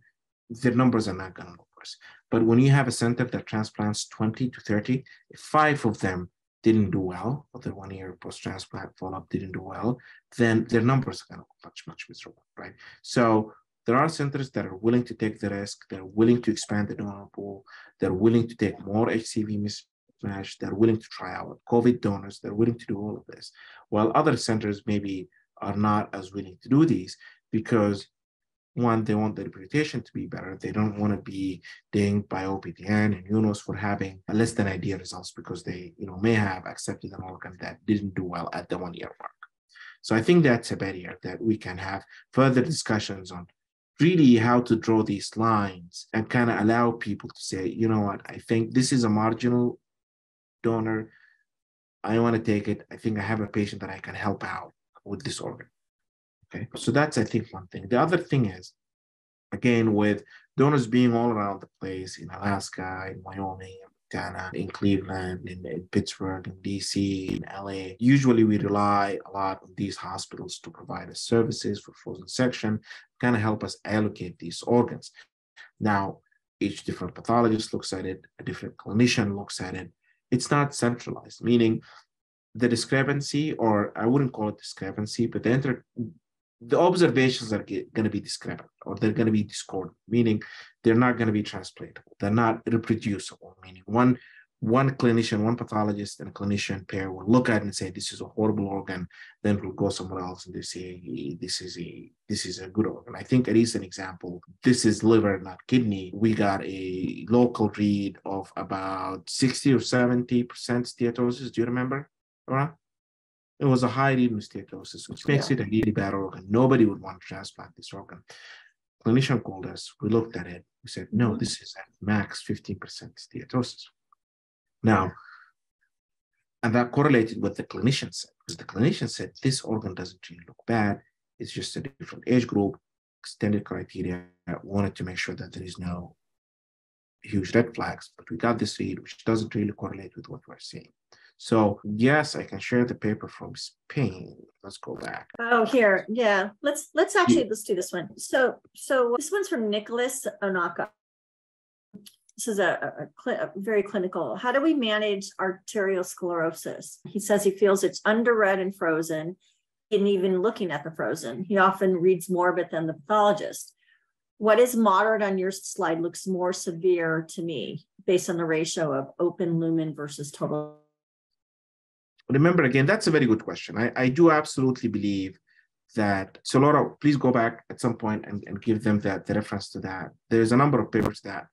their numbers are not going to look worse. But when you have a center that transplants 20 to 30, if five of them didn't do well, or their one year post transplant follow up didn't do well, then their numbers are going to look much, much miserable, right? So there are centers that are willing to take the risk, they're willing to expand the donor pool, they're willing to take more HCV mismatch, they're willing to try out COVID donors, they're willing to do all of this, while other centers maybe are not as willing to do these because one, they want the reputation to be better. They don't want to be dinged by OPTN and UNOS for having less than ideal results because they, you know, may have accepted an organ that didn't do well at the one year mark. So I think that's a barrier that we can have further discussions on really how to draw these lines and kind of allow people to say, you know what, I think this is a marginal donor. I want to take it. I think I have a patient that I can help out with this organ. Okay, so that's I think one thing. The other thing is, again, with donors being all around the place in Alaska, in Wyoming, in Montana, in Cleveland, in, in, Pittsburgh, in DC, in LA. Usually we rely a lot on these hospitals to provide us services for frozen section, kind of help us allocate these organs. Now, each different pathologist looks at it, a different clinician looks at it. It's not centralized, meaning the discrepancy, or I wouldn't call it discrepancy, but the inter the observations are going to be discrepant or they're going to be discordant, meaning they're not going to be translatable. They're not reproducible, meaning one one clinician, one pathologist, and a clinician pair will look at it and say this is a horrible organ. Then we'll go somewhere else and they say this is a this is a good organ. I think a recent example. This is liver, not kidney. We got a local read of about sixty or seventy percent steatosis. Do you remember? Right? It was a high read with which makes yeah. it a really bad organ. Nobody would want to transplant this organ. Clinician called us. We looked at it. We said, no, this is at max 15% steatosis. Now, and that correlated with the clinician said, because the clinician said this organ doesn't really look bad. It's just a different age group, extended criteria. I wanted to make sure that there is no huge red flags, but we got this read, which doesn't really correlate with what we're seeing. So yes, I can share the paper from Spain. Let's go back. Oh, here, yeah. Let's let's actually let's do this one. So so this one's from Nicholas Onaka this is a, a, a, very clinical. How do we manage arteriosclerosis? He says he feels it's underread and frozen, and even looking at the frozen. He often reads more of it than the pathologist. What is moderate on your slide looks more severe to me based on the ratio of open lumen versus total. Remember, again, that's a very good question. I, I do absolutely believe that so Laura, please go back at some point and, and give them that the reference to that. There's a number of papers that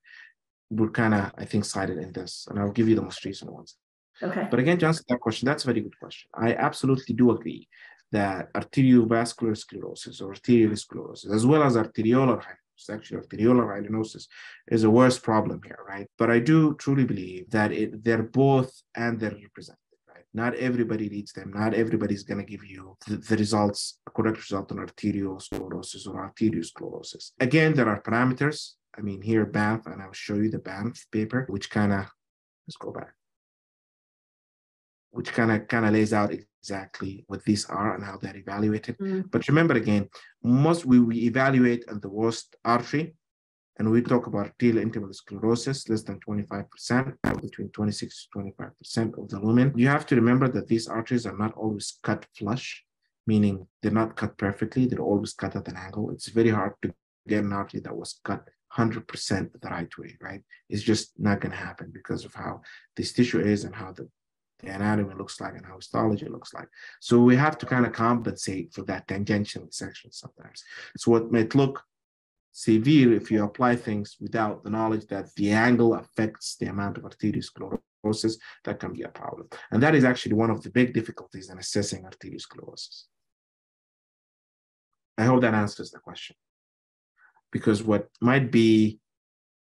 were kind of, I think, cited in this, and I'll give you the most recent ones. Okay. But again, to answer that question, that's a very good question. I absolutely do agree that arteriovascular sclerosis or arterial sclerosis, as well as arteriolar hyalinosis, actually arteriolar hyalinosis is a worse problem here, right? But I do truly believe that it, they're both and they're represented. Not everybody reads them. Not everybody's going to give you the, the, results, a correct result on arteriosclerosis or arteriosclerosis. Again, there are parameters I mean, here Banff, and I'll show you the Banff paper, which kind of, let's go back, which kind of kind of lays out exactly what these are and how they're evaluated. Mm. But remember again, most we, we evaluate at the worst artery, and we talk about arterial intimal sclerosis, less than 25%, between 26 to 25% of the lumen. You have to remember that these arteries are not always cut flush, meaning they're not cut perfectly, they're always cut at an angle. It's very hard to get an artery that was cut 100% the right way, right? It's just not going to happen because of how this tissue is and how the, the anatomy looks like and how histology looks like. So we have to kind of compensate for that tangential section sometimes. So what might look severe if you apply things without the knowledge that the angle affects the amount of arteriosclerosis, that can be a problem. And that is actually one of the big difficulties in assessing arteriosclerosis. I hope that answers the question because what might be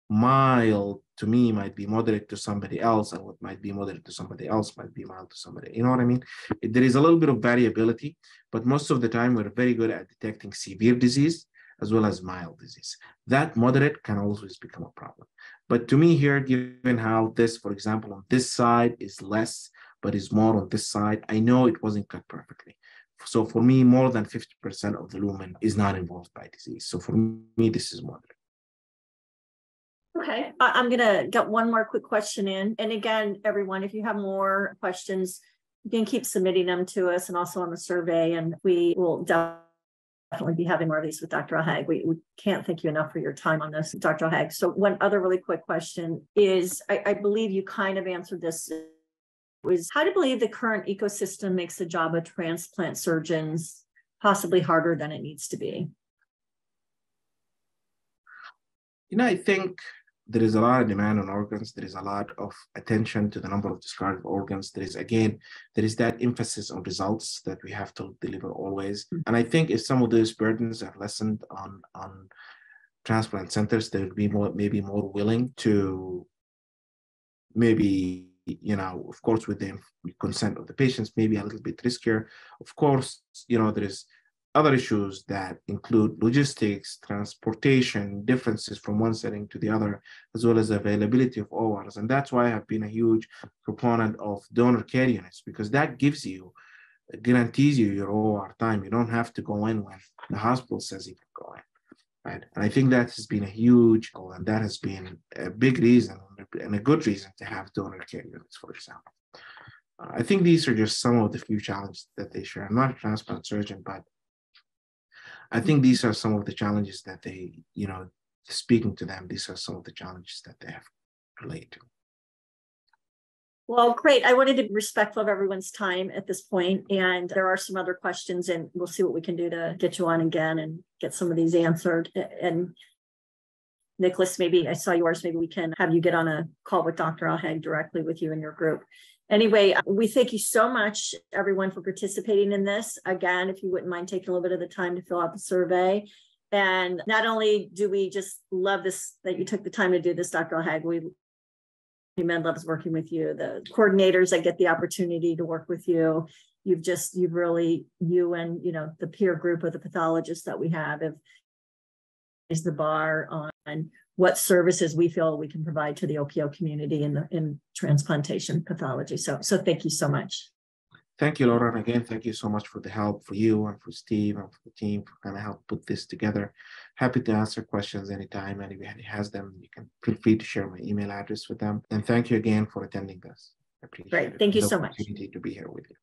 mild to me might be moderate to somebody else, and what might be moderate to somebody else might be mild to somebody. You know what I mean? There is a little bit of variability, but most of the time we're very good at detecting severe disease as well as mild disease. That moderate can always become a problem. But to me here, given how this, for example, on this side is less, but is more on this side, I know it wasn't cut perfectly. So for me, more than 50% of the lumen is not involved by disease. So for me, this is moderate. Okay, I'm gonna get one more quick question in. And again, everyone, if you have more questions, you can keep submitting them to us and also on the survey, and we will definitely be having more of these with Dr. Hag. We, we can't thank you enough for your time on this, Dr. Hag. So one other really quick question is, I, I believe you kind of answered this was how to believe the current ecosystem makes the job of transplant surgeons possibly harder than it needs to be? You know, I think there is a lot of demand on organs. There is a lot of attention to the number of discarded organs. There is, again, there is that emphasis on results that we have to deliver always. Mm-hmm. And I think if some of those burdens are lessened on, on transplant centers, they would be more, maybe more willing to maybe you know, of course, with the consent of the patients, maybe a little bit riskier. Of course, you know, there is other issues that include logistics, transportation, differences from one setting to the other, as well as availability of ORs. And that's why I've been a huge proponent of donor care units because that gives you, guarantees you your OR time. You don't have to go in when the hospital says you can go in. Right. And I think that has been a huge goal, and that has been a big reason and a good reason to have donor care units, for example. I think these are just some of the few challenges that they share. I'm not a transplant surgeon, but I think these are some of the challenges that they, you know, speaking to them, these are some of the challenges that they have related to. Well, great. I wanted to be respectful of everyone's time at this point, and there are some other questions, and we'll see what we can do to get you on again and get some of these answered. And Nicholas, maybe I saw yours. Maybe we can have you get on a call with Dr. El Hag directly with you and your group. Anyway, uh, we thank you so much, everyone, for participating in this. Again, if you wouldn't mind taking a little bit of the time to fill out the survey. And not only do we just love this that you took the time to do this, Dr. El Hag, we Med loves working with you. The coordinators that get the opportunity to work with you, you've just you've really you and you know the peer group of the pathologists that we have have the bar on what services we feel we can provide to the OPO community in the in transplantation pathology. So so thank you so much. Thank you, Laura. And again, thank you so much for the help for you and for Steve and for the team for kind of help put this together. Happy to answer questions anytime anybody has them. You can feel free to share my email address with them. And thank you again for attending this. I appreciate Great. Thank it. you so much. to be here with you.